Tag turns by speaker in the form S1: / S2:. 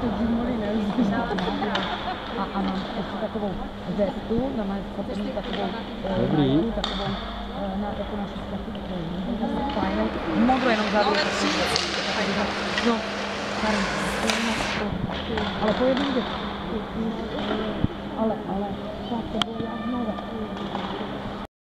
S1: to džumoli nejezdí. A, a mám ještě takovou vestu, na mé sportovní takovou, eh,
S2: Dobrý.
S1: na, takovou, eh, na, jako na taky takovou, fajnou, modrou jenom za No, tady, ale po jednom. Ale, ale, tak to bylo jak nové.